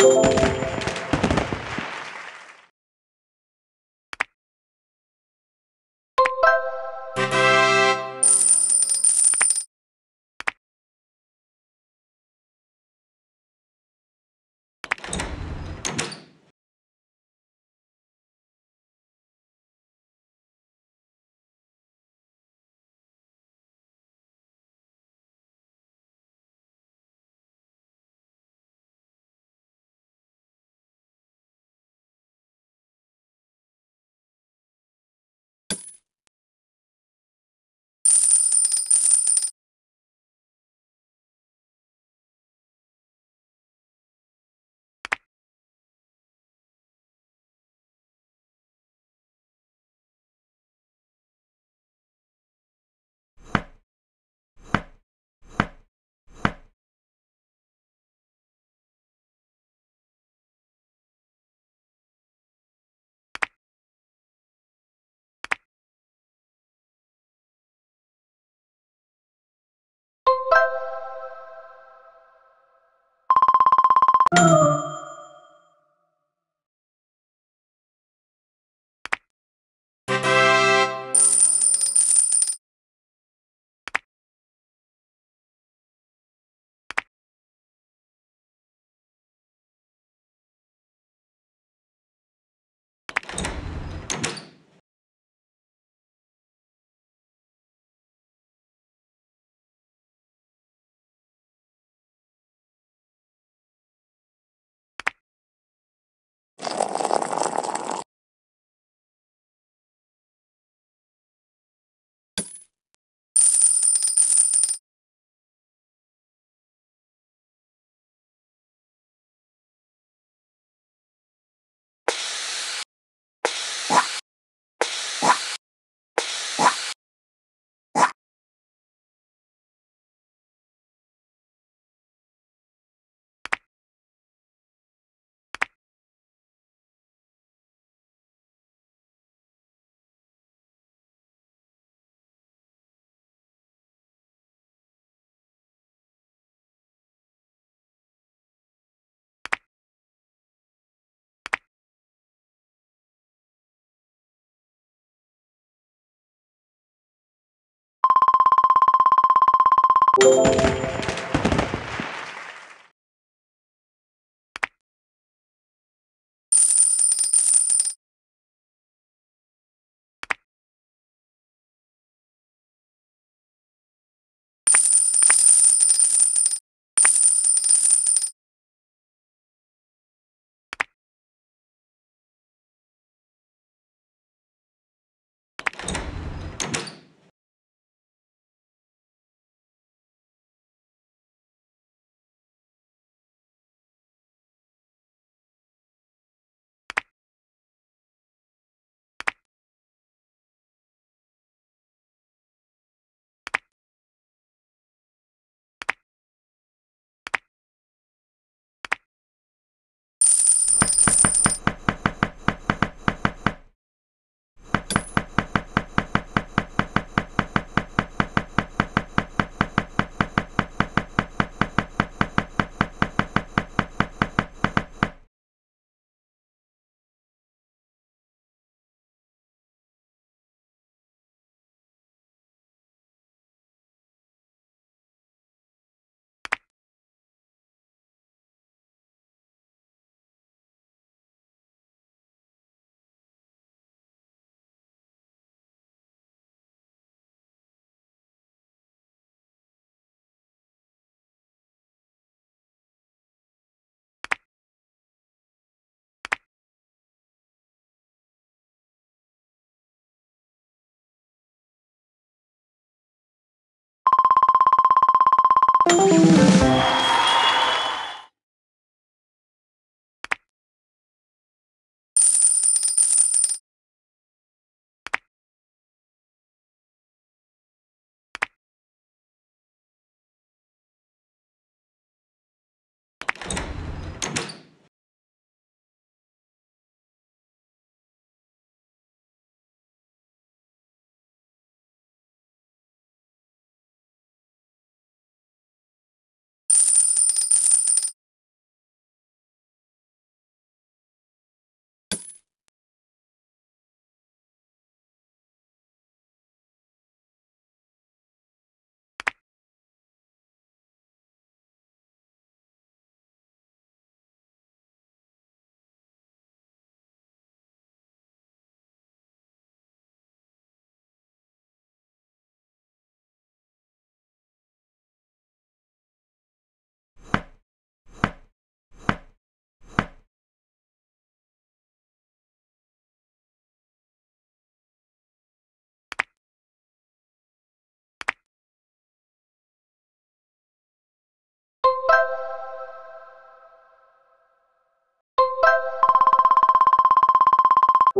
you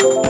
You